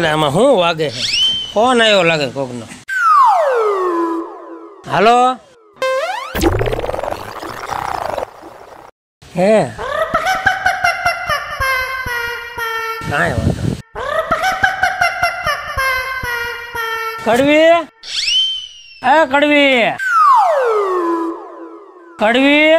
એટલે આમાં શું વાગે છે? ફોન આવ્યો લાગે કોકનો? હાલો? હે? કાંઈ વાંધો કડવી? એ કડવી? કડવી?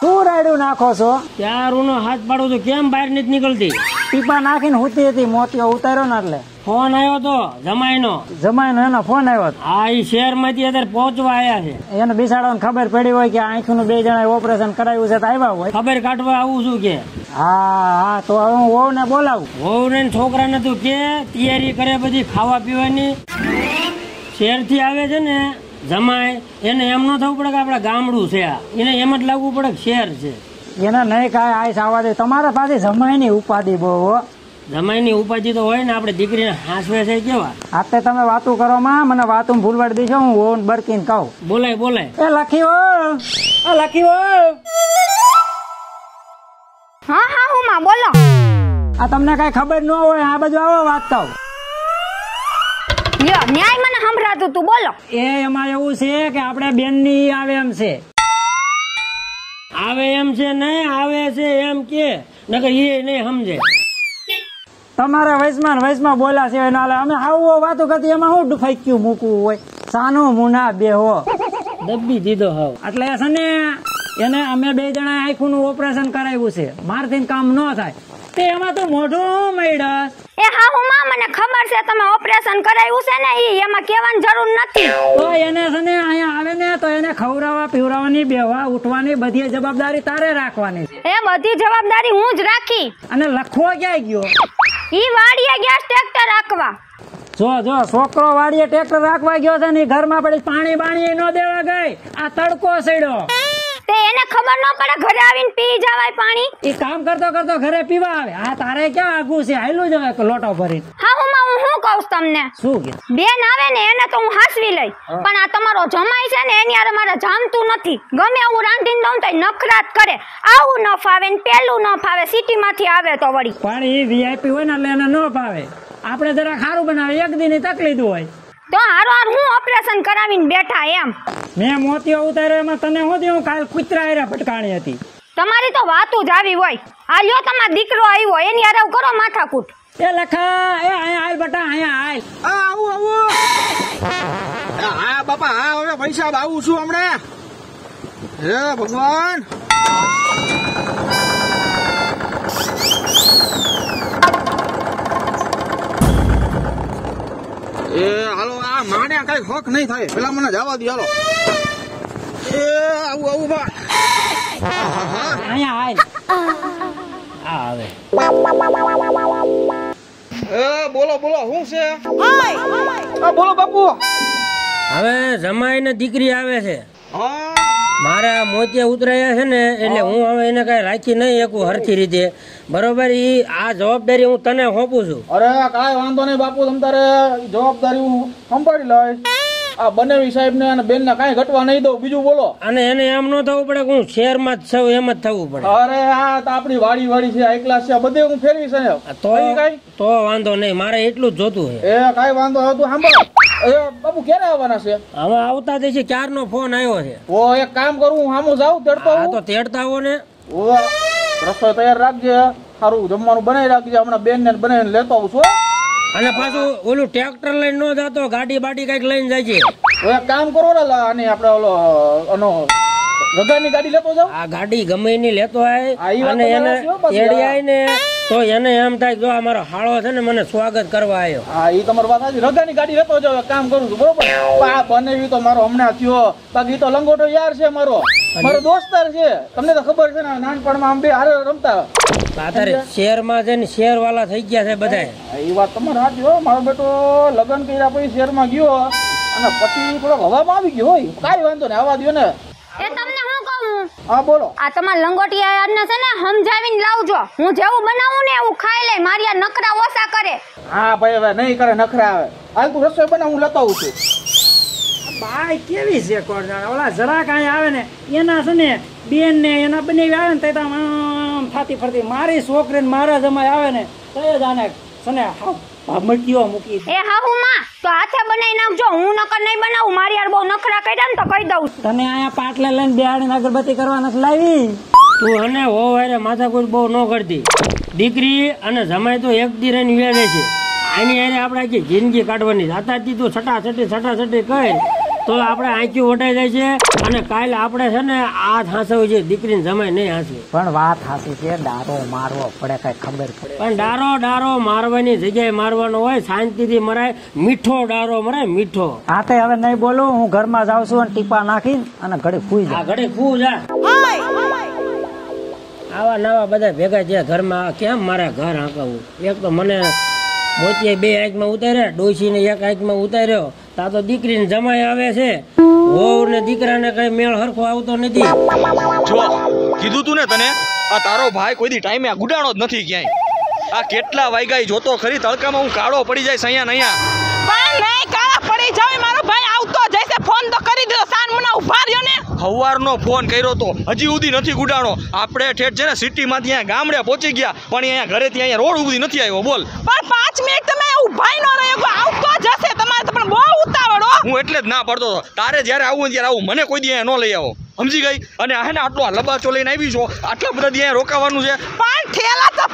શું રાડ્યું નાખો છો? ત્યારું હાથ પાડું તો કેમ બહાર નથી નીકળતી? ટીપા નાખીને હુતી હતી મોતીઓ ઉતાર્યો ને એટલે. ફોન આવ્યો તો જમાઈનો. જમાઈનો એનો ફોન આવ્યો હા એ શહેરમાંથી અત્યારે પહોંચવા આવ્યા છે. એને બિસાડવાની ખબર પડી હોય કે આંખનું બે જણા ઓપરેશન કરાવ્યું છે તો આવ્યા હોય. ખબર કાઢવા આવું છું કે. હા હા તો હવે હું વહુને બોલાવું. વહુ ને છોકરાને તું કે તૈયારી કરે બધી ખાવા પીવાની. શહેરથી આવે છે ને જમાય એને એમ ન થવું પડે કે આપડે ગામડું છે આ. એને એમ જ લાગવું પડે કે શહેર છે. એને નહીં કાંઈ આઈસ આવવા દે. તમારા પાસે જમાઈની ઉપાધિ બહુ હો. જમાઈની ઉપાધિ તો હોય ને આપણે દીકરીને હાંસવે છે કેવા? આપણે તમે વાતું કરો માં મને વાતું ભૂલવાડી દેશો હું ઓન બરકીન કહું. બોલાય બોલાય. એ લખી હો. આ લખી હો. હા હા હું માં બોલો. આ તમને કઈ ખબર ન હોય આ બાજુ આવો વાત કહું લ્યો ન્યાય મને સંભળાતું તું બોલો. એ એમાં એવું છે કે આપણે બેનની આવે એમ છે. આવે એમ છે નહીં આવે છે એમ કે નકર એ નહીં સમજે. તમારા વયસમાં ને બોલા છે નાલે અમે આવું વાતો કરતી એમાં શું ફેંક્યું મૂકવું હોય. સાનો મુના બેહો દબી દીધો હાવ. એટલે છે ને એને અમે બે જણા નું ઓપરેશન કરાવ્યું છે. મારથી કામ ન થાય. તે એમાં તો મોઢો મૈડસ એ હા હું માં મને ખબર છે તમે ઓપરેશન કરાવ્યું છે ને ઈ એમાં કહેવાની જરૂર નથી. તો એને છે ને અહીંયા આવે ને તો એને ખવડાવવા પીવડાવવાની બેવા ઉઠવાની બધી જવાબદારી તારે રાખવાની છે. એ બધી જવાબદારી હું જ રાખી. અને લખવો ક્યાં ગયો? ઈ વાડીએ ગેસ ટ્રેક્ટર રાખવા. જો જો છોકરો વાડીએ ટ્રેક્ટર રાખવા ગયો છે ને ઘરમાં પડી પાણી બાણી ન દેવા ગઈ. આ તડકો સડ્યો. તે એને ખબર ન પડે ઘરે આવીને પી જવાય પાણી. એ કામ કરતો કરતો ઘરે પીવા આવે. આ તારે ક્યાં આગું છે? આયલું જ હવે લોટો ભરી હા હું માં હું શું કહું તમને? શું કે? બેન આવે ને એને તો હું હાસવી લઈ. પણ આ તમારો જમાઈ છે ને એની આરે મારે જામતું નથી. ગમે એવું રાંધીને દઉં તો નખરાત કરે. આવું ન ફાવે ને પેલું ન ફાવે સિટીમાંથી આવે તો વળી. પણ એ વીઆઈપી હોય ને એટલે એને ન ફાવે. આપણે જરા ખારું બનાવે એક દિન તકલીફ હોય. તો હારો હાર હું ઓપરેશન કરાવીને બેઠા એમ? મેં મોતીઓ ઉતાર્યો એમાં તને હું થયું? કાલ કૂતરા હારે ભટકાણી હતી. તમારી તો વાતો જ આવી હોય. આ લ્યો તમારો દીકરો આવ્યો એની હારે કરો માથાકૂટ. એ લખા એ અહીંયા આયલ બટા અહીંયા આયલ આ આવું આવું. હા બાપા હા હવે ભાઈ સાહેબ આવું છું હમણાં. હે ભગવાન. એ હાલો. આ માને કઈ હક નહીં થાય. પેલા મને જવા દે હાલો. એ આવું આવું બા. અહીંયા આ આવે એ બોલો બોલો શું છે? બોલો બાપુ. હવે જમાઈ ને દીકરી આવે છે. હા મારે મોતિયા ઉતરાયા છે ને એટલે હું. હવે એને કઈ રાખી નહીં એકું હરખી રીતે. બરોબર ઈ આ જવાબદારી હું તને સોંપું છું. અરે કાંઈ વાંધો નહીં બાપુ તમ તારે જવાબદારી હું સંભાળી લઈશ. આ બંને સાહેબ ને અને બેન ને કાંઈ ઘટવા નહીં દઉં. બીજું બોલો. અને એને એમ ન થવું પડે કે હું શહેરમાં જ છું એમ જ થવું પડે. અરે આ તો આપણી વાડી વાડી છે ક્લાસ છે બધે હું ફેરવી છે તો તો વાંધો નહીં મારે એટલું જ જોતું છે. એ કાંઈ વાંધો હતું સાંભળ. એ ક્યારે આવવાના છે? હવે આવતા ચાર નો ફોન આવ્યો છે? ઓ એક કામ કરું હું સામું જાઉં તેડતો હું તો તેડતા આવો ને. ઓ રસોઈ તૈયાર રાખજે. સારું જમવાનું બનાવી રાખજે. હમણાં બેન ને બનાવીને લેતો આવું છું અને પાછું ઓલું ટ્રેક્ટર લઈને નો જાતો ગાડી બાડી કંઈક લઈને જાય છે. એક કામ કરો ને અને આની આપણે ઓલો અનો રગાની ગાડી લેતો જાઉં. આ ગાડી ગમે એની લેતો આય અને એને આય ને. તો એને એમ થાય જો અમારો હાળો છે ને મને સ્વાગત કરવા આવ્યો હા એ તમારી વાત સાચી. રગાની ગાડી રહેતો જાવ કામ કરું છું બરોબર? આ બનેવી તો મારો હમણાં થયો. બાકી તો લંગોટો યાર છે મારો. મારો દોસ્તાર છે. તમને તો ખબર છે ને નાનપણમાં આમ બે હારે રમતા. અત્યારે શહેરમાં છે ને શહેર વાળા થઈ ગયા છે બધા એ વાત તમારે સાચી હો. મારો બેટો લગ્ન કર્યા પછી શહેરમાં ગયો. અને પછી થોડોક હવામાં આવી ગયો હોય. કાંઈ વાંધો ને આવા દો ને. એ કહું હા બોલો. આ તમારા લંગોટિયા ને છે ને સમજાવીને લાવજો. હું જેવું બનાવું ને એવું ખાઈ લે મારી આ નખરા ઓછા કરે. હા ભાઈ હવે નહીં કરે નખરા આવે. હાલ તું રસોઈ બના હું લેતો આવું છું બાય કેવી છે કોરડા ઓલા જરાક અહીંયા આવે ને એના છે ને બેન ને એના બને આવે ને તો આમ ફાતી ફરતી. મારી છોકરીને મારા જમાય આવે ને તો જ આને છે ને ભામટીઓ મૂકી એ હા હું માં તો હાથે બનાવી નાખજો. હું નકર નહીં બનાવું મારી યાર બહુ નખરા કર્યા ને તો કહી દઉં તને અહીંયા પાટલા લઈને બિહાડી અગરબત્તી કરવા નથી લાવી? તું હને હો વારે માથા કોઈ બહુ ન કરતી. દીકરી અને જમાય તો એક દી રહીને વેરે છે. એની હારે આપણે આખી જિંદગી કાઢવાની અત્યારથી તું છટા છટી છટા છટી કહે તો આપણે આંચી ઓટાઈ જાય છે અને કાલે આપણે છે ને આ હાંસવું છે દીકરીને જમાય નહીં હાંસવું. પણ વાત હાસી છે દારો મારવો પડે કઈ ખબર પડે. પણ ડારો ડારો મારવાની જગ્યાએ મારવાનો હોય શાંતિથી મરાય. મીઠો ડારો મરાય મીઠો. હા તે હવે નહીં બોલું હું ઘરમાં જાઉં છું અને ટીપા નાખીને અને ઘડી ફૂઈ જાઉં. ઘડી ફૂ જા. આવા નવા બધા ભેગા છે ઘરમાં. કેમ મારા ઘર હાંકવું એક તો મને મોતીએ બે આંખમાં ઉતાર્યા ડોશીને એક આંખમાં ઉતાર્યો. તા તો દીકરીને જમાય આવે છે. વહુ ને દીકરાને કઈ મેળ હરખો આવતો નથી. જો કીધું તું ને તને આ તારો ભાઈ કોઈ દી ટાઈમે આ ગુડાણો જ નથી ક્યાંય. આ કેટલા વાગ્યા જોતો ખરી તડકામાં હું કાળો પડી જાય અહીંયા ને અહીંયા. પણ નહીં કાળા પડી જાય મારો ભાઈ આવતો જઈશે ફોન તો કરી દીધો સાન મુના ઊભા રહ્યો ને. સવારનો ફોન કર્યો તો હજી સુધી નથી ગુડાણો. આપણે ઠેઠ છે ને સિટીમાંથી અહીંયા ગામડે પહોંચી ગયા પણ અહીંયા અહીંયા ઘરેથી અહીંયા રોડ સુધી નથી આવ્યો. બોલ. પણ પાંચ મિનિટ તમે ઉભાઈ ન રહ્યો આવતો જશે તમારે તો પણ બહુ ઉતાવળો હું. એટલે જ ના પડતો હતો. તારે જ્યારે આવું ત્યારે આવું. મને કોઈ દી અહીંયા ન લઈ આવો. સમજી ગઈ? અને આ ને આટલો લબાચો લઈને આવી છો. આટલા બધા દી અહીંયા રોકાવાનું છે. પણ ઠેલા તો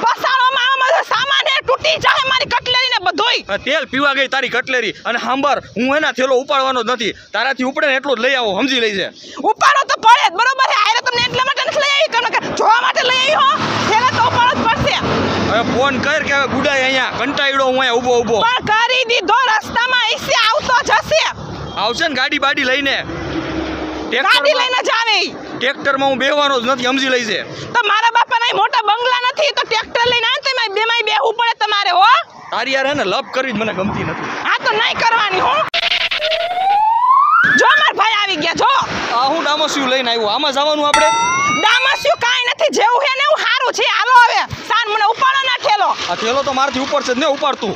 આમાં સામાન તૂટી જાય મારી કટલેરી ને બધુંય તેલ પીવા ગઈ તારી કટલેરી અને સાંભર હું એના થેલો ઉપાડવાનો જ નથી. તારાથી ઉપડે ને એટલું જ લઈ આવો સમજી લઈ છે ઉપાડો તો પડે જ બરોબર છે? આયરે તમને એટલા માટે નથી લઈ આવી? તમને કે જોવા માટે લઈ આવી હો. થેલો તો ઉપાડો જ પડશે. હવે ફોન કર કે ગુડાય અહીંયા કંટાળ્યો હું અહીંયા ઊભો ઊભો. પણ કરી દીધો રસ્તામાં એસી આવતો જશે આવશે ને ગાડી બાડી લઈને. ગાડી લઈને જ આવે. ટ્રેક્ટરમાં હું બેહવાનો જ નથી સમજી લઈ છે. તો મારા બાપાના ના મોટા બંગલા નથી તો ટ્રેક્ટર લઈને આવે તો એમાં બેમાંય બેહવું પડે તમારે હો. તારી યાર હે ને લપ કરવી જ મને ગમતી નથી. આ તો નહીં કરવાની હો. જો માર ભાઈ આવી ગયા જો. આ હું ડામસ્યુ લઈને આવ્યો આમાં જવાનું આપણે? ડામસ્યુ કાંઈ નથી જેવું હે ને એવું સારું છે હાલો હવે. સાન મને ઉપાડો ના ઠેલો. આ ઠેલો તો મારથી ઉપર છે જ ને ઉપાડતું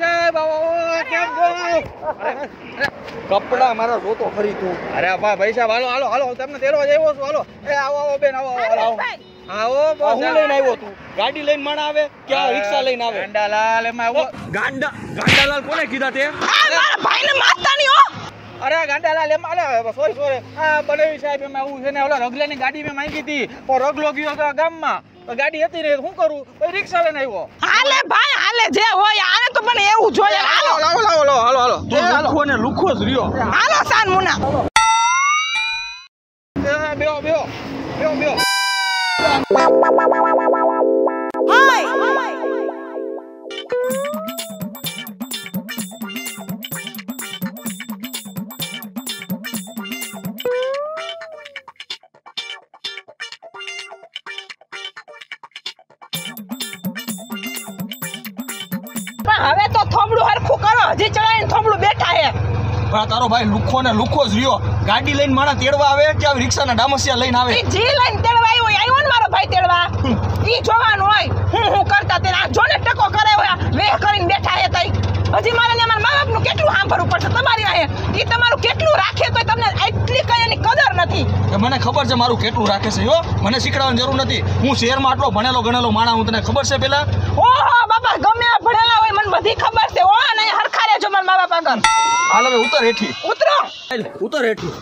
સાહેબ કેમ કપડા મારા રોતો ફરી તું. અરે ભાઈ ભાઈ સાહેબ હાલો હાલો હાલો તમને તેડવા આવ્યો છું હાલો. એ આવો આવો બેન આવો આવો આવો. ભાઈ. આવો આ બસ હું લઈને આવ્યો તું? ગાડી લઈને માણા આવે કે આ રિક્ષા લઈને આવે? ગાંડાલાલ એમાં આવો. ગાંડા ગાંડાલાલ કોને કીધા તે? મારા ભાઈને મારતા નહીં હો. અરે ગાંડાલાલ એમાં અરે સોરી સોરી આ બનેવી સાહેબ એમાં આવું છે ને ઓલા રગલાની ગાડી મેં માંગી હતી. પણ રગલો ગયો તો ગામમાં. તો ગાડી હતી ને શું કરું? પછી રિક્ષા લઈને આવ્યો. હાલે ભાઈ હાલે જે હોય આને તો પણ એવું જોઈએ હાલો લાવો લાવો લાવો હાલો હાલો તું લુખો ને લુખો જ રહ્યો. હાલો સાન મુના. બેહો બેહો બેહો બેહો. ભાઈ લુખો ને લુખો જ રહ્યો. ગાડી લઈને માણા તેડવા આવે કે આવી રિક્ષાના ડામસિયા લઈને આવે. જે લઈને તેડવા આવ્યો આવ્યો ને મારો ભાઈ તેડવા. ઈ જોવાનું હોય હું હું કરતા તે આ જોને ટકો કરે હોય વેહ કરીને બેઠા હે તઈ. હજી મારે ને મારા મા બાપનું કેટલું સાંભળવું પડશે તમારી આહે ઈ તમારું કેટલું રાખે તો તમને એટલી કઈ એની કદર નથી. કે મને ખબર છે મારું કેટલું રાખે છે યો મને શીખડાવવાની જરૂર નથી. હું શહેરમાં આટલો ભણેલો ગણેલો માણા હું તને ખબર છે પેલા? ઓહો બાપા ગમે એવા ભણેલા હોય મને બધી ખબર છે. ઓ અને હરખા રહેજો મારા મા બાપ આગળ. હાલ હવે ઉતર હેઠી. ઉતરો. ઉતર હેઠી.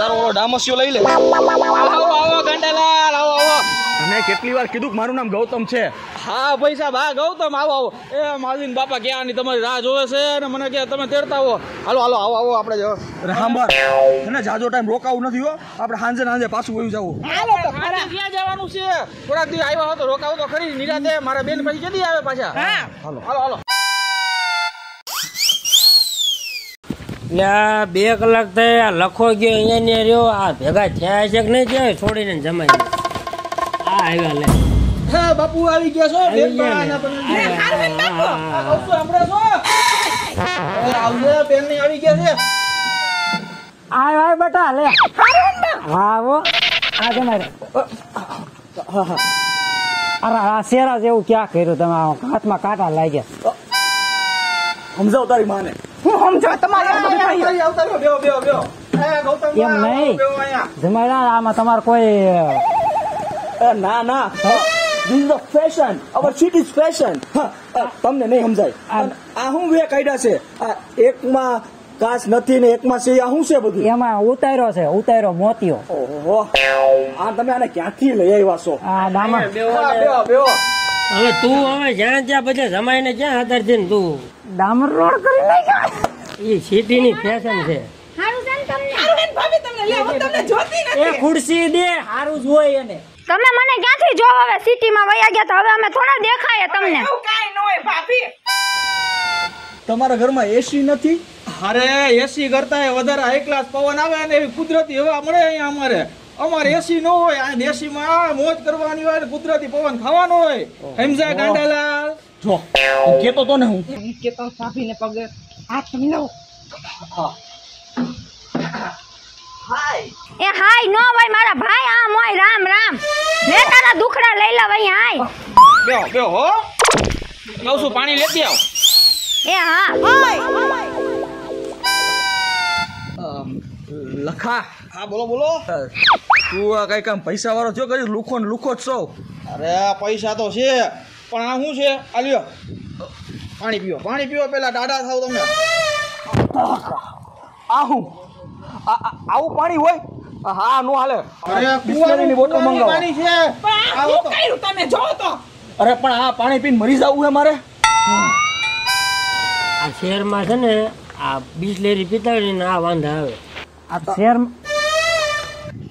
તારો ઓલો ડામસિયો લઈ લે. આવો આવો ગાંડાલાલ આવો આવો. તને કેટલી વાર કીધું કે મારું નામ ગૌતમ છે. હા ભાઈ સાહેબ હા ગૌતમ આવો આવો. એ માજીન બાપા ક્યાં ની તમારી રાહ જોવે છે અને મને કે તમે તેડતા આવો. હાલો હાલો આવો આવો આપણે રામબર તને જાજો ટાઈમ રોકાવું નથી હો. આપણે હાંજે હાંજે પાછું વયું જવું. હાલો તો ખરા. ક્યાં જવાનું છે? થોડાક દી આવ્યા હો તો રોકાવું તો ખરી. નિરાતે મારા બેન પછી કેદી આવે પાછા? હા. હાલો હાલો એટલે બે કલાક થઈ આ લખો ગયો અહીંયા ને રહ્યો. આ ભેગા થયા છે કે નહીં થયા છોડીને જમાઈ આવ્યા લે. હા બાપુ આવી ગયા છો બેન. પણ આ, આ, આ, આ. આવશો હમણાં છો. આવજો બેન ને આવી ગયા છે. આય આય બટા લે. હા વો આ તમારે અરે આ શેરા જેવું ક્યાં કર્યું તમે? હાથમાં કાંટા લાગ્યા. સમજાવ તારી માને. હું સમજાવ? તમારે એમ નહીં. જમાડા આમાં તમારે કોઈ ના ના. This is the fashion our seat is fashion તમને નહીં સમજાય. આ શું વે કાયદા છે? આ એકમાં કાચ નથી ને એકમાં છે આ શું છે બધું? એમાં ઉતાર્યો છે ઉતાર્યો મોતિયો ઓહો. આ તમે આને ક્યાંથી લઈ આવ્યા છો? આ દામા હા, બેહો બેહો. હવે તું હવે જ્યાં ત્યાં બધે જમાઈને ક્યાં આધાર છે તું? ડામર રોડ કરી નાખ્યો. એ ફેશન છે. છે ને તમને? સારું હે ભાભી તમને લે હું તમને જોતી એ ખુરશી દે સારું જ હોય એને. તમે મને ક્યાંથી જો હવે સિટીમાં વયા ગયા તો હવે અમે થોડા દેખાય તમને. કાઈ કાંઈ ન હોય ભાભી. તમારા ઘરમાં એસી નથી? અરે એસી કરતા વધારે હાઈ ક્લાસ પવન આવે ને એવી કુદરતી હવા મળે અહીંયા અમારે. અમારે એસી નો હોય આ દેશીમાં મોજ કરવાની હોય ને કુદરતી પવન ખાવાનો હોય. હેમઝા ગાંડાલાલ. જો હું કેતો તો ને હું. કેતો ભાભીને પગે. હાથ મિલાવો. એ હાય નો ભાઈ મારા ભાઈ આમ મોય રામ રામ. લે તારા દુખડા લઈ લે ભાઈ હાય. બેહો બેહો હો. કહું છું પાણી લેતી આવ. એ હા. લખા. હા બોલો બોલો. તું આ કઈ કામ પૈસા વાળો જો કરી લુખો ને લુખો જ છો? અરે પૈસા તો છે પણ આ શું છે? આ લ્યો. પાણી પીઓ પાણી પીઓ પેલા ટાટા થાવ તમે આ હું? આ- આ- આવું પાણી હોય? હા નો હાલે. બિસ્લેરીની બોટલ મંગાવો. પાણી છે. આવો તો. શું કર્યું તમે? જો તો. અરે પણ આ પાણી પીને મરી જાવું હે મારે? આ શહેરમાં છે ને આ બિસ્લેરી પીતા ને આ વાંધા આવે. આ શેર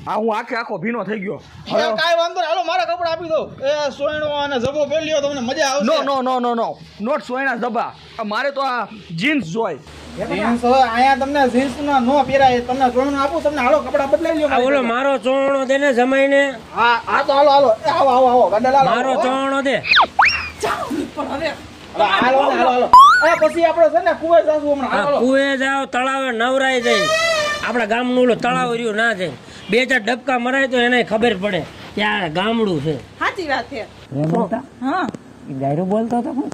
આ હું આખે આખો ભીનો થઈ ગયો. હવે કાંઈ વાંધો નહીં. હાલો મારા કપડા આપી દો. એ સોયણો અને જબો પહેર્યો લ્યો તમને મજા આવશે. નો નો નો નો નો નોટ સોયણા દબા મારે તો આ જીન્સ જોઈ જીન્સ હવે અહીંયા તમને જીન્સ ના નો પહેરાય તમને ચોણો આપું તમને હાલો કપડા બદલાઈ લ્યો આ ઓલો મારો ચોણો દે ને જમાઈને. હા આ તો હાલો હાલો. આવો આવો આવો ગાંડાલાલ આવો, મારો ચોણો દે. પણ હવે. હવે હાલો હાલો હાલો એ પછી આપણે છે ને કુવે જાશું હમણાં. હાલો, આ હાલો. કુએ જાવ તળાવે નવરાય જાય. આપણા ગામનું ઓલું તળાવ રહ્યું ના જાય. બે ચાર ડબકા મરાય તો એને ખબર પડે કે આ ગામડું છે. સાચી વાત છે. હા. ગાયરો બોલતો હતો હું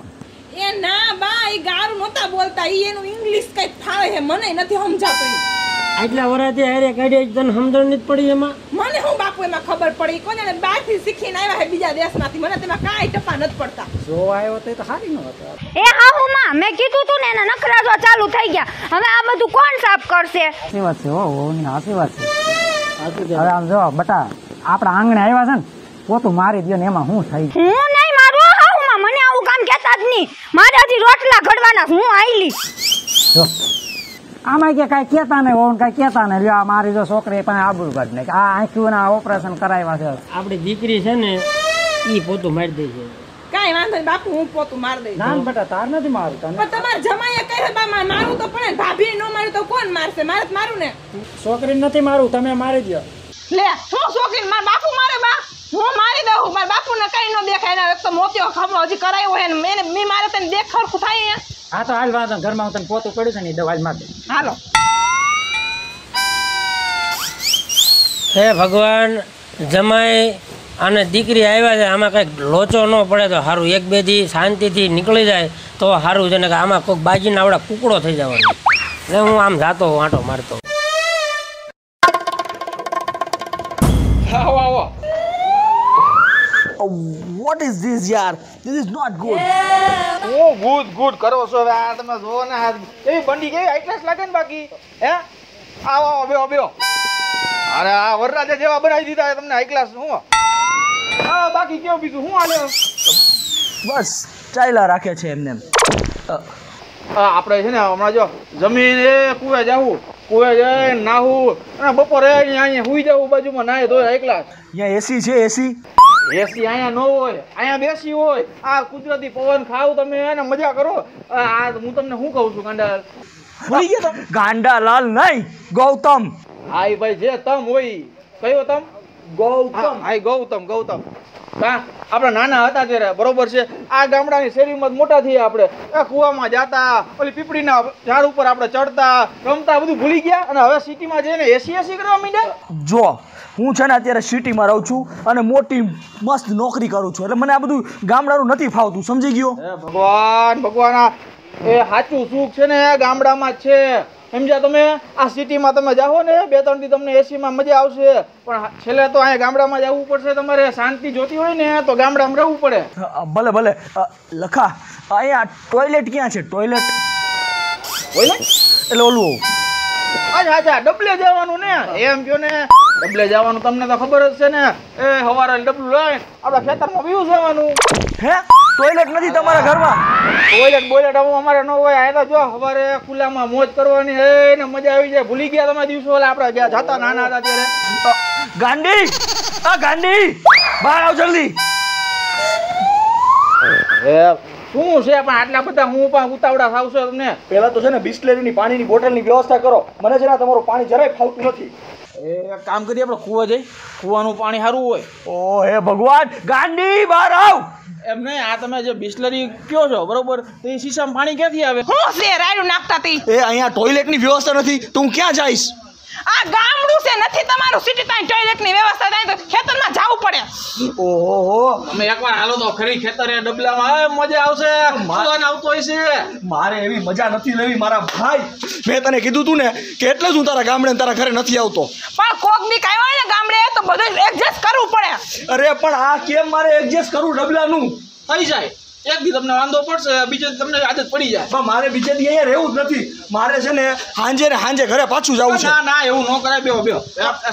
એ ના બા એ ગારું નહોતા બોલતા. ઈ એનું ઇંગ્લિશ કઈ ફાવે છે મને નથી સમજાતું. આટલા વરાથી હારે કાઢી તને સમજણ નથી પડી એમાં? મને હું બાપુ એમાં ખબર પડી? કોને બહારથી શીખીને આવ્યા હે બીજા દેશમાંથી. મને તેમાં કાંઈ ટપા નથી પડતા. જો આવ્યો તો સારી નો હતો. એ હાહુ માં મેં કીધું તું ને એના નખરા જો ચાલુ થઈ ગયા. હવે આ બધું કોણ સાફ કરશે? આશીર્વાદ છે હો વહુની આશીર્વાદ છે. હવે આમ જો બટા આપણા આંગણે આવ્યા છે ને પોતું મારી દો ને એમાં શું થઈ હું નહીં મારું હાહુ મને આવું કામ કહેતા જ નહીં. મારે હજી રોટલા ઘડવાના હું આઈલી જો આમાં કે કાંઈ કહેતા નહીં વહુ કાંઈ કહેતા નહીં લ્યો આ મારી જો છોકરી પણ આબરૂ કાઢ નાખી. આ આંખ્યું ઓપરેશન કરાવ્યા છે. આપણી દીકરી છે ને એ પોતું મારી દે છે. કાંઈ વાંધો નહીં બાપુ હું પોતું માર દઈશ. ના બેટા તાર નથી મારું તને પણ તમારા જમાઈએ કહે બા મારું તો પણ ભાભી ન મારું તો કોણ મારશે? મારે મારું ને. છોકરી નથી મારું તમે મારી દો લે હું છોકરી માર બાપુ મારે બા? હું મારી દઉં મારા બાપુને કઈ ન દેખાય ને એક તો મોતિયો ખામો હજી કરાયો હોય ને મેં મેં મારે તને દેખ ખરખું થાય અહીંયા. હા તો હાલ વાંધો ઘરમાં હું તને પોતું પડ્યું છે ને દવા માટે હાલો. હે ભગવાન જમાઈ અને દીકરી આવ્યા છે આમાં કંઈક લોચો ન પડે તો સારું એક બે દી શાંતિથી નીકળી જાય તો સારું છે ને કે આમાં કોઈક બાજીના આવડા કુકડો થઈ જવાનો. એટલે હું આમ જાતો વાંટો મારતો. આવો આવો વોટ ઇઝ ધીસ યાર ધીસ ઇઝ નોટ ગુડ હું ગુડ ગુડ કરો છો હવે આ તમે જોવો ને આ એવી બંડી કેવી ક્લાસ લાગે ને બાકી? હે? આવો આવો બેહો બેહો. અરે આ વરરાજા જેવા બનાવી દીધા તમને હાઈ ક્લાસ હું. હા બાકી કેવું બીજું? શું હાલે? બસ ચાલ્યા રાખે છે એમને એમ. આપણે છે ને હમણાં જો જમીન એ કુવે જાવું કુવે જાય નાહવું અને બપોરે અહીંયા અહીંયા સુઈ જવું બાજુમાં નાહી ધોઈ એકલા. અહીંયા એસી છે એસી એસી અહીંયા ન હોય અહીંયા બેસી હોય. આ કુદરતી પવન ખાવ તમે અને મજા કરો. આ હું તમને શું કહું છું ગાંડા ભૂલી ગયા ગાંડાલાલ નહીં ગૌતમ. હા ભાઈ જે તમ હોય કયો તમ? ગૌતમ. હા ગૌતમ ગૌતમ. હા આપણે નાના હતા ત્યારે બરોબર છે? આ ગામડાની શેરીમાં મોટા થયા આપણે. આ કુવામાં જાતા ઓલી પીપળીના ઝાડ ઉપર આપણે ચડતા રમતા બધું ભૂલી ગયા અને હવે સિટીમાં જઈને એસી એસી કરવા માંડ્યા? જો હું છે ને અત્યારે સિટીમાં રહું છું અને મોટી મસ્ત નોકરી કરું છું. એટલે મને આ બધું ગામડાનું નથી ફાવતું સમજી ગયો? ભગવાન ભગવાન એ સાચું સુખ છે ને ગામડામાં છે. સમજ્યા તમે આ સિટીમાં તમે જાઓ ને બે ત્રણથી તમને એસીમાં મજા આવશે. પણ છેલ્લે તો અહીંયા ગામડામાં જ આવવું પડશે તમારે શાંતિ જોતી હોય ને તો ગામડામાં રહેવું પડે. ભલે ભલે. લખા અહીંયા ટોયલેટ ક્યાં છે? ટોયલેટ? એટલે ઓલું. અચ્છા અચ્છા ડબલે જવાનું ને. એમ કયો ને ડબલે જવાનું તમને તો ખબર જ છે ને. એ હવારે ડબલું લઈને આપણા ખેતરમાં પીવું જવાનું હે? ટોયલેટ નથી તમારા ઘરમાં? ટોયલેટ બોયલેટ આવું અમારે ન હોય. આ તો જો સવારે ખુલ્લામાં મોજ કરવાની હે ને મજા આવી જાય. ભૂલી ગયા તમે દિવસો ઓલા આપણે જ્યાં જતા નાના હતા ત્યારે. ગાંધી! ગાંડી આ ગાંડી બહાર આવ જલ્દી. એ શું છે? પણ આટલા બધા હું પણ ઉતાવળા થાવશો તમને. પહેલા તો છે ને બિસ્લેરીની પાણીની બોટલની વ્યવસ્થા કરો. મને છે ને તમારું પાણી જરાય ફાવતું નથી. એ એક કામ કરીએ આપણે કૂવા જઈ. કૂવાનું પાણી સારું હોય. ઓ હે ભગવાન ગાંડી બહાર આવ. એમ નહીં આ તમે જે બિસ્લરી કયો છો બરોબર? તો એ શીશામાં પાણી ક્યાંથી આવે? હું છે રાયડું નાખતા તી. એ અહીંયા ટોયલેટની વ્યવસ્થા નથી. તો હું ક્યાં જઈશ? આ ગામડું છે નથી તમારું સિટી ત્યાં ટોયલેટની વ્યવસ્થા થાય તો ખેતરમાં જવું પડે. ઓહો. અમે એકવાર હાલો તો ખરી ખેતરે ડબલામાં એ મજા આવશે. કૂવાનો આવતો હોય છે? મારે એવી મજા નથી લેવી મારા ભાઈ. મેં તને કીધું તું ને કે એટલે જ હું તારા ગામડે ને તારા ઘરે નથી આવતો. પણ કોક બી કાય હોય ને ગામડે તો બધું એડજસ્ટ કરવું પડે. અરે પણ આ કેમ મારે એડજસ્ટ કરવું ડબલાનું? થઈ જાય. એક દી તમને વાંધો પડશે બીજે તમને આદત પડી જાય. પણ મારે બીજે દી અહીંયા રહેવું જ નથી. મારે છે ને હાંજે ને હાંજે ઘરે પાછું જવું છે. ના ના એવું ન કરાય બેહો બેહો.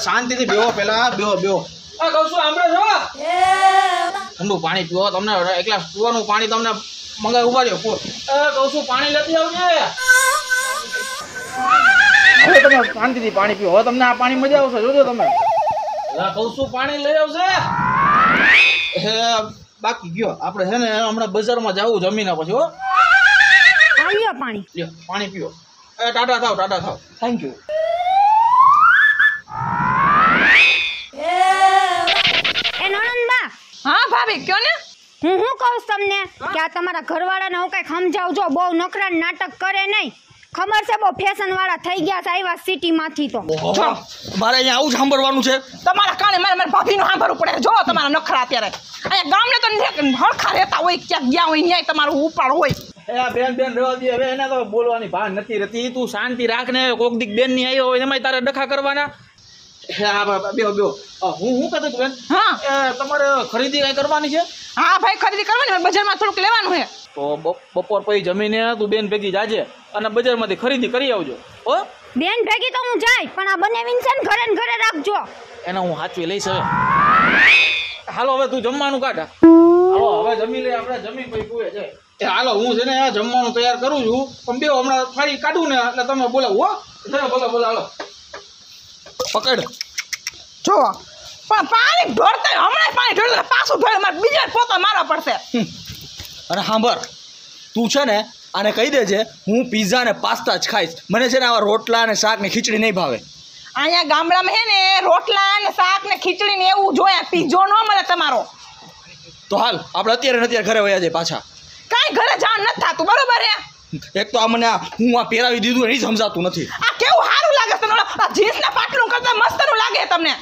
શાંતિથી બેહો પેલા બેહો બેહો. ઠંડુ પાણી પીવો તમને એકલા પીવાનું પાણી તમને મંગાવી ઊભા રહ્યો કહું છું પાણી લેતી આવજે હવે તમે શાંતિથી પાણી પીવો હવે તમને આ પાણી મજા આવશે જોજો તમે. કહું છું પાણી લઈ આવશે હે બાકી ગયો. આપણે છે ને હમણાં બજારમાં જવું જમીને પછી હો. આવ્યો પાણી. લ્યો પાણી પીઓ. એ ટાટા થાવ ટાટા થાવ. થેન્ક યુ એ નણંદબા. હા ભાભી કયો ને? હું શું કહું છું તમને? કે આ તમારા ઘરવાળાને હું કઈ સમજાવજો. બહુ નકરા નાટક કરે નહીં. ખબર છે બહુ ફેશન વાળા થઈ ગયા છે આવ્યા સિટી માંથી તો. ઓહો, મારે અહીંયા આવું જ સાંભળવાનું છે. તમારા કારણે મારે મારા ભાભીનું સાંભળવું પડે. જો તમારા નખરા અત્યારે. અહીંયા ગામડે તો ને- હરખા રહેતા હોય ક્યાંક ગયા હોય ન્યાય તમારું ઉપાડ હોય. એ બેન બેન રહેવા દે. હવે એને તો બોલવાની ભાન નથી રહેતી. તું શાંતિ રાખને. કોક દીક બેનની આવ્યો હોય એમાં તારે ડખા કરવાના. હે બા- બા- હું હું કહેતો હતો બેન? હા. તમારે ખરીદી કઈ કરવાની છે? હા ભાઈ ખરીદી કરવાની બજારમાં થોડુંક લેવાનું છે તો બપોર પછી જમીને તું બેન ભેગી જાજે અને બજારમાંથી ખરીદી કરી આવજો. હો? બેન ભેગી તો હું જાય પણ આ બંને વિન્સન ઘરે ને ઘરે રાખજો. એને હું હાચવી લઈશ હવે. હાલો હવે તું જમવાનું કાઢ. હાલો હવે જમી લે આપણે જમી પછી કુએ છે. એ હાલો હું છે ને જમવાનું તૈયાર કરું છું પણ બે હમણાં થાળી કાઢું ને એટલે તમે બોલાવો હો. ચલો બોલો બોલો હાલો. પકડ. જો પણ પાણી ઢોળતા હમણાં પાણી ઢોળતા પાછું ઢોળે મારે બીજા પોતા મારા પડશે. અને સાંભળ તું છે ને આને કહી દેજે હું પીઝા ને પાસ્તા જ ખાઈશ. મને છે ને આવા રોટલા અને શાક ને ખીચડી નહીં ભાવે. અહીંયા ગામડામાં હે ને રોટલા ને શાક ને ખીચડી ને એવું જોયા પીઝો ન મળે તમારો. તો હાલ આપણે અત્યારે અત્યારે ઘરે વયા જાય પાછા. કાંઈ ઘરે જવાનું નથી થતું બરોબર હે? એક તો આ મને હું આ પહેરાવી દીધું એ સમજાતું નથી. આ કેવું સારું લાગે છે આ જીન્સના પાટલું કરતા મસ્તનું લાગે તમને.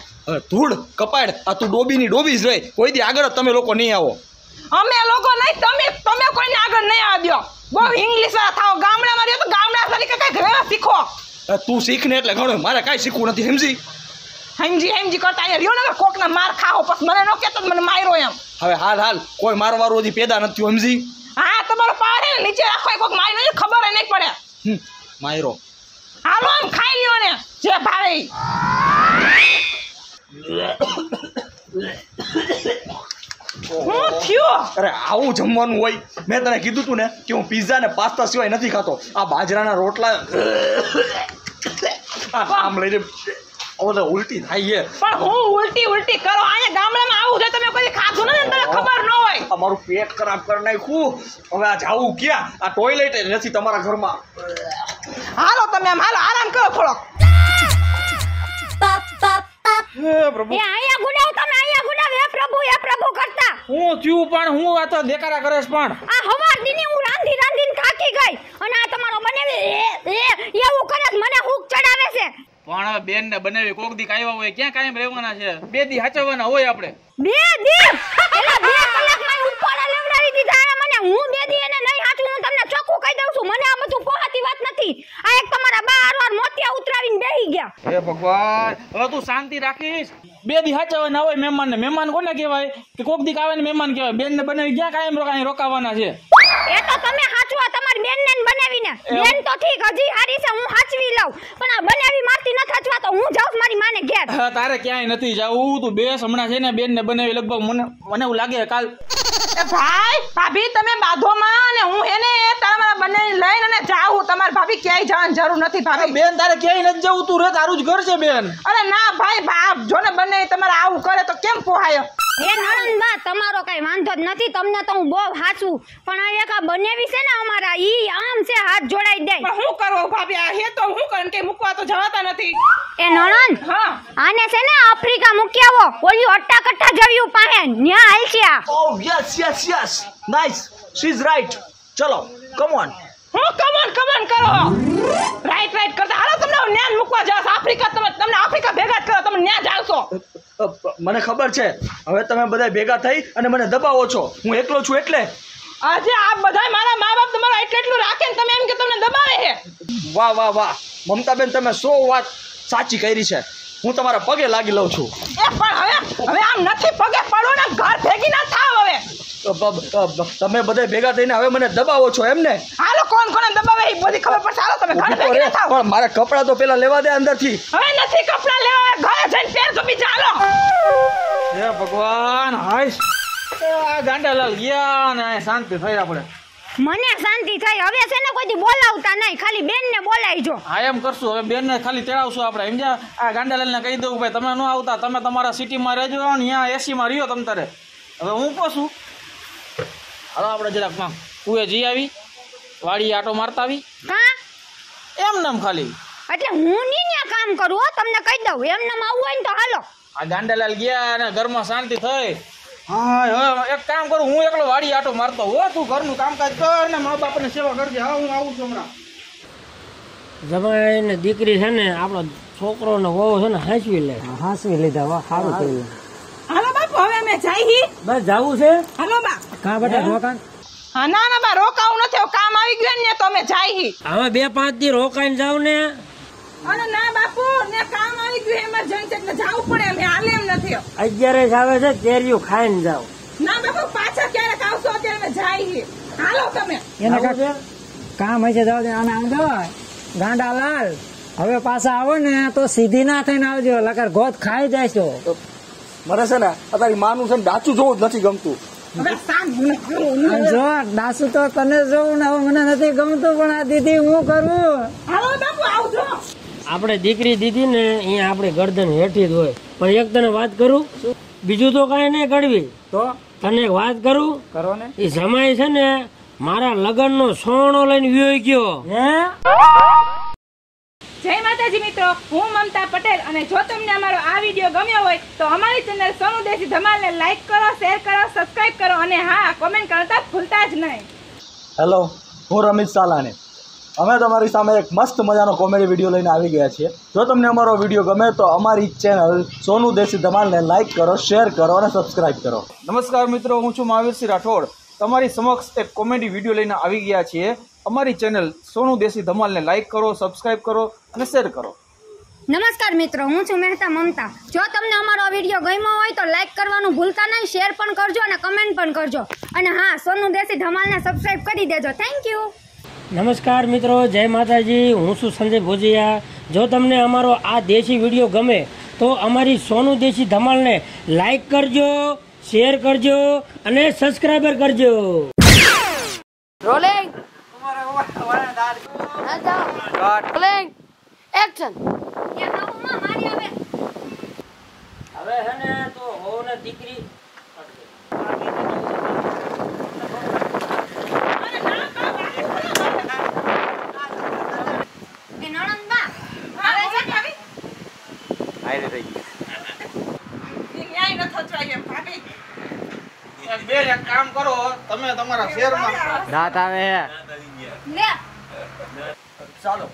ધૂળ કપાડ આ તું ડોબીની ડોબી જ રહી. કોઈ દી આગળ તમે લોકો નહીં આવો. અમે લોકો નહીં તમે તમે કોઈને આગળ નહીં આવ્યો દ્યો બહુ ઇંગ્લિશ થાવ ગામડામાં રહ્યો તો ગામડા તરીકે કંઈક રહેવા શીખો તું શીખ ને એટલે ઘણું મારે કાંઈ શીખવું નથી સમજી હેમજી હેમજી કરતા અહીંયા રહ્યો ને કોકના માર ખાઓ પછી મને ન કહેતો મને માર્યો એમ હવે હાલ હાલ કોઈ મારવારું હજી પેદા નથી હેમજી સમજી હા તમારો પાડે ને નીચે રાખો એ કોક માર્યો ખબર નહીં પડે હમ, માયરો હાલો આમ ખાઈ લ્યો ને જે ભાઈ. હું થયું? અરે આવું જમવાનું હોય. મેં તને કીધું તું ને કે હું પીઝા ને પાસ્તા સિવાય નથી ખાતો. આ બાજરાના રોટલા આમ લઈને ઓલે ઉલટી થાય છે. પણ હું ઉલટી ઉલટી કરો. અહીંયા ગામડામાં આવું છે તમે કોઈ ખાધું નથી ને તમને ખબર ન હોય. આ પેટ ખરાબ કરી નાખ્યું. હવે આ જાવું ક્યાં? આ ટોયલેટ નથી તમારા ઘરમાં. હાલો તમે આમ હાલો આરામ કરો થોડોક. હે પ્રભુ. એ અહીંયા ગુડાવ તમે અહીંયા ગુડાવ હે પ્રભુ હે પ્રભુ કરતા. હું થયું પણ હું આ તો દેકારા કરે પણ. આ હવાર દીની હું રાંધી રાંધીને થાકી ગઈ. અને આ તમારો બનાવી એ એ એવું કરે મને હુક ચડાવે છે. પણ હવે બેન ને બનાવી કોક દી કાયવા હોય ક્યાં કાયમ રહેવાના છે? બે દી હાચવવાના હોય આપણે. બે દી? એલા બે કલાકમાં ઉપાડા લેવડાવી દીધા અને મને હું બે દી એને નહીં હાચું હું તમને ચોખ્ખું કહી દઉં છું મને આ બધું પોહાતી વાત નથી નથી આ એક તમારા બા હારવાર મોતિયા ઉતરાવીને બેહી ગયા. હે ભગવાન હવે તું શાંતિ રાખીશ. બે દી હાચા ના હોય મહેમાન ને મહેમાન કોને કહેવાય? કે કોક દી આવે ને મહેમાન કહેવાય. બેન ને બનાવી ક્યાં કાયમ રોકાય? રોકાવાના છે. એ તો તમે હાચવા તમારી બેન ને બનાવીને. બેન તો ઠીક હજી હારી છે હું હાચવી લઉં. પણ આ બનાવી મારતી નથી હાચવા તો હું જાઉં મારી માને ઘેર? હા, તારે ક્યાંય નથી જાવું. તું બેસ હમણાં છે ને બેન ને બનાવી લગભગ મને મને એવું લાગે કાલ ભાઈ ભાભી તમે બાધોમાં અને હું એને તમારા બંને લઈને અને જાઉં. તમારે ભાભી ક્યાંય જવાની જરૂર નથી ભાભી. બેન તારે ક્યાંય નથી જવું? તું રે તારું જ ઘર છે બેન. અરે ના ભાઈ બાપ જો ને બંને તમારે આવું કરે તો કેમ પોહાય? એ નણંદબા તમારો કઈ વાંધો જ નથી. તમને તો હું બહુ હાચું. પણ આ એક આ બનાવી છે ને અમારા ઈ આમ છે હાથ જોડાઈ દે. પણ હું કરવું ભાભી આ હે તો હું કરું? કે મૂકવા તો જવાતા નથી. એ નણંદ હા. આને છે ને આફ્રિકા મૂકી આવો. ઓલી અટ્ટા કટ્ટા જવ્યું પાહે ન્યા હાલ છે આ. Yes yes yes nice she is right ચલો કમ ઓન હું કમન કમન કરો! રાઈટ રાઈટ કરતા હાલો તમને ન્યાન મૂકવા જાવ. આફ્રિકા તમે તમને આફ્રિકા ભેગા જ કરો તમે ન્યા જાવશો મને ખબર છે. હવે તમે બધા ભેગા થઈ અને મને દબાવો છો. હું એકલો છું એટલે. આજે આ બધા મારા મા બાપ તમારા એટલું એટલું રાખે ને તમે એમ કે તમને દબાવે છે. વાહ વાહ વાહ. મમતાબેન તમે સો વાત સાચી કરી છે. હું તમારા પગે લાગી લઉં છું. એ પણ હવે હવે આમ નથી પગે પડો ને ઘર ભેગી ના થાવ હવે. તમે બધા ભેગા થઈને હવે મને દબાવો છો એમ ને હાલો કોણ કોણ દબાવે? એ બધી ખબર પડશે. હાલો તમે ઘર ભેગા થાવ પણ મારા કપડાં તો પેલા લેવા દે અંદરથી. હવે નથી કપડા લેવા ઘરે જઈને પહેરજો બીજા હાલો હે ભગવાન હાય. આ ગાંડાલાલ ગયા ને આ શાંતિ થઈ આપણે. મને શાંતિ થઈ. હવે છે ને કોઈ દી બોલાવતા નહીં. ખાલી બેન ને બોલાવજો. હા એમ કરશું. હવે બેન ને ખાલી તેડાવશું આપણે. સમજ્યા? આ ગાંડાલાલ ને કહી દઉં ભાઈ તમે ન આવતા. તમે તમારા સિટીમાં રહેજો ને અહીંયા એસીમાં રહ્યો તમ તારે. હવે હું કહું હાલો આપણે જરાકમાં કુએ જઈ આવી. વાડી આટો મારતા આવી. કા એમ નામ ખાલી. એટલે હું ની ન્યા કામ કરું હો? તમને કહી દઉં. એમને આવું હોય ને તો હાલો. આ દાંડેલાલ ગયા અને ઘરમાં શાંતિ થઈ. હા હવે એક કામ કરું હું એકલો વાડી આટો મારતો હો તું ઘરનું કામકાજ કર ને મા બાપને સેવા કરજે. હા હું આવું છું હમણાં. જમાઈ ને દીકરી છે ને આપણો છોકરો ને વહુ છે ને હાંસવી લે. હાંસવી લીધા વાહ સારું કર્યું. હાલો બાપુ હવે અમે જઈ બસ જવું છે? હાલો બા. કા બેટા રોકાણ? હા ના ના બા રોકાવું નથી કામ આવી ગયું ને તો અમે જઈ હવે બે પાંચ દી રોકાઈને જાવ ને. અને ના બાપુ ને કામ આવી ગયું એમરજન્સી એટલે જવું પડે અમે હાલે એમ નથી. અત્યારે જ આવે છે કેરીયું ખાઈને જાવ ના બાપુ પાછા ક્યારેક આવશો અત્યારે અમે જઈ હાલો તમે. એને કાંઈક કામ હશે જવા દે અને આમ ગાંડા લાલ હવે પાછા આવો ને તો સીધી ના થઈને આવજો લગર ગોત ખાઈ જાય છો મને છે ને અત્યારે માનું છે ને ડાચું જોવું જ નથી ગમતું. જો દાસુ તો તને જોઉં ને હવે મને નથી ગમતું પણ આ દીદી હું કરું? હાલો બાપુ આવજો આપણે દીકરી દીધી ને અહીંયા આપણે ગરદન હેઠી જ હોય. પણ એક તને વાત કરું? બીજું તો કાંઈ નહીં કરવી તો? તને એક વાત કરું? કરો ને. એ જમાય છે ને મારા લગ્નનો સોનો લઈને વ્યો ગયો. હે? માતાજી મિત્રો હું મમતા પટેલ અને જો તમને અમારો આ વીડિયો ગમ્યો હોય તો અમારી ચેનલ સોનુ દેશી ધમાલને લાઈક કરો શેર કરો સબસ્ક્રાઇબ કરો અને હા કોમેન્ટ કરતા ભૂલતા જ નહીં. હેલો હું રમીશ સાલાને અમે તમારી સામે એક મસ્ત મજાનો કોમેડી વીડિયો લઈને આવી ગયા છીએ. જો તમને અમારો વીડિયો ગમે તો અમારી ચેનલ સોનુ દેશી ધમાલને લાઈક કરો શેર કરો અને સબસ્ક્રાઇબ કરો. નમસ્કાર મિત્રો હું છું મહાવીરસિંહ રાઠોડ. તમારી સમક્ષ એક કોમેડી વીડિયો લઈને આવી ગયા છીએ. અમારી ચેનલ સોનુ દેશી ધમાલને લાઈક કરો સબસ્ક્રાઇબ કરો અને શેર કરો. નમસ્કાર મિત્રો હું છું મહેતા મમતા. જો તમને અમારો વીડિયો ગમ્યો હોય તો લાઈક કરવાનું ભૂલતા નહીં શેર પણ કરજો અને કમેન્ટ પણ કરજો. અને હા સોનુ દેશી ધમાલને સબસ્ક્રાઇબ કરી દેજો. થેન્ક યુ નમસ્કાર મિત્રો જય માતાજી. હું છું સંજય ભોજિયા. જો તમને અમારો આ દેશી વીડિયો ગમે તો અમારી સોનું દેશી ધમાલને લાઈક કરજો શેર કરજો અને સબસ્ક્રાઈબર કરજો. રોલિંગ રોલિંગ એક્શન હવે હે ને તો હોવ ને દીકરી. આઈ રે છે ને ન્યાય ન થતો એમ ભાભી એક બેન એક કામ કરો તમે તમારા શહેરમાં દાંત આવે ને. ચાલો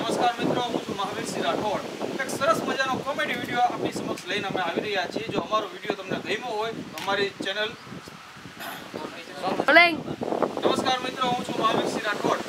નમસ્કાર મિત્રો હું છું મહાવીરસિંહ રાઠોડ. એક સરસ મજાનો કોમેડી વીડિયો આપની સમક્ષ લઈને અમે આવી રહ્યા છીએ. જો અમારો વીડિયો તમને ગમ્યો હોય તો અમારી ચેનલ નમસ્કાર મિત્રો હું છું મહાવીરસિંહ રાઠોડ.